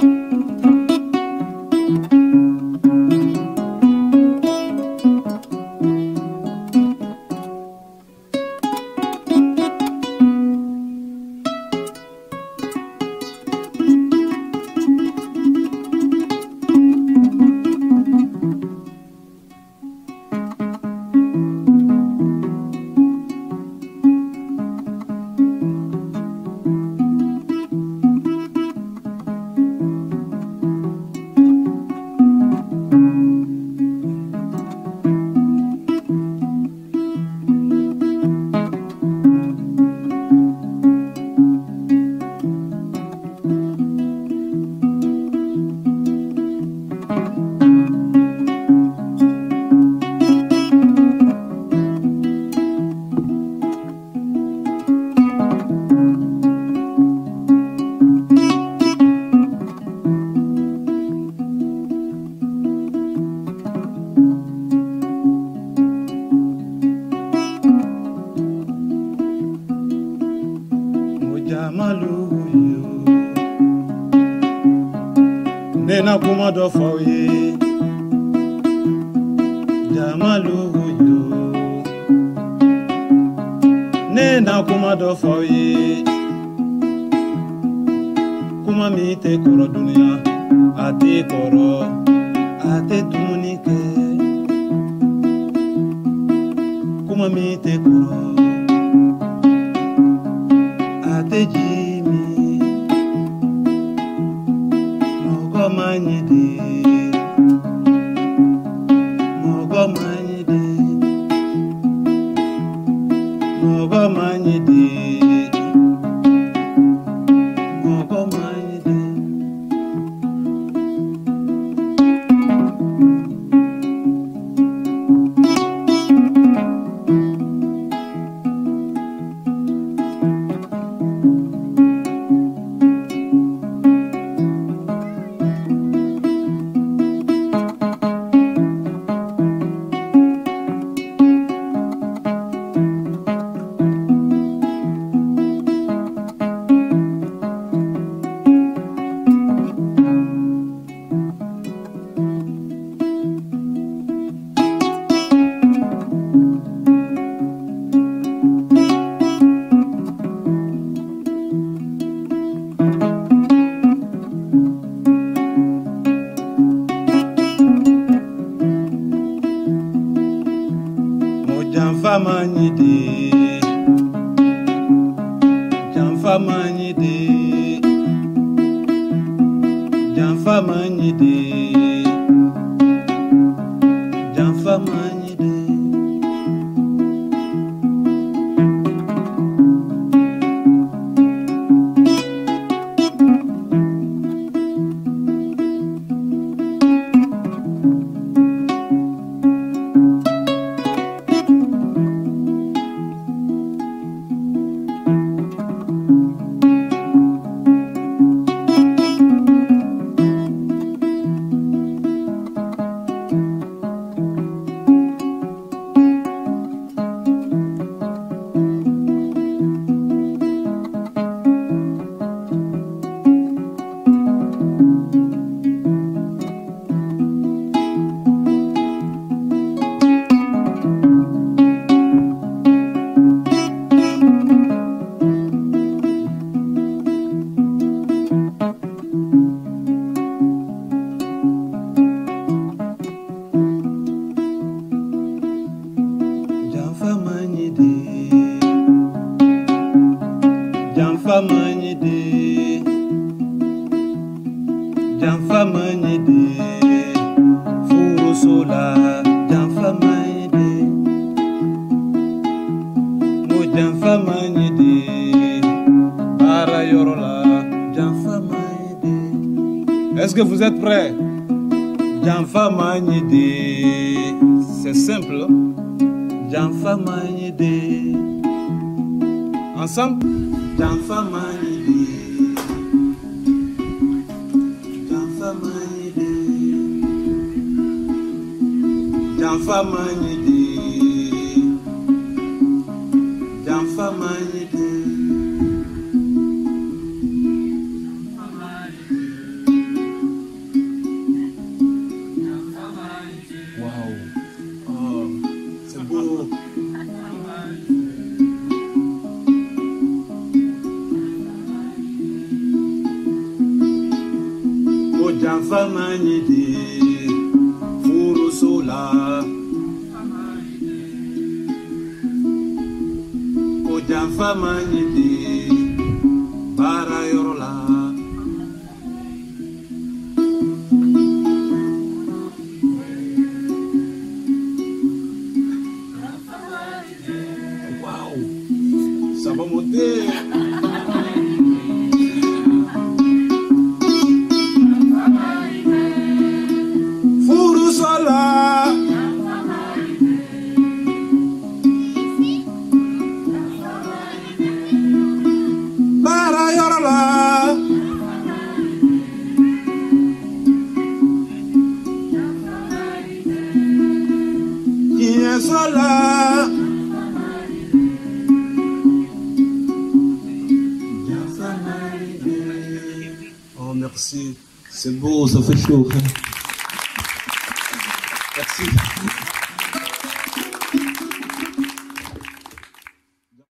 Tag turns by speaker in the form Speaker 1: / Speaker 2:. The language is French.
Speaker 1: Música Jamaluyo Nena kumodo fawe Jamaluyo Nena kumodo fawe Kuma mi te koro dunia Ate koro Ate tumunike Kuma mi te koro The Jimmy, m anyị Jamfamanyidi Jamfamanyidi Jamfamanyidi Jamfamanyidi Est-ce que vous êtes prêts? C'est simple. Janfa Manide. Ensemble. Danfa mani de. Danfa mani de. janfamanyidi furuso la o janfamanyidi baarayɔrɔ la wow. Furusola. Bara yɔrɔ la. Tiɲɛ sɔ la. Oh merci, c'est beau, ça fait chaud. Merci.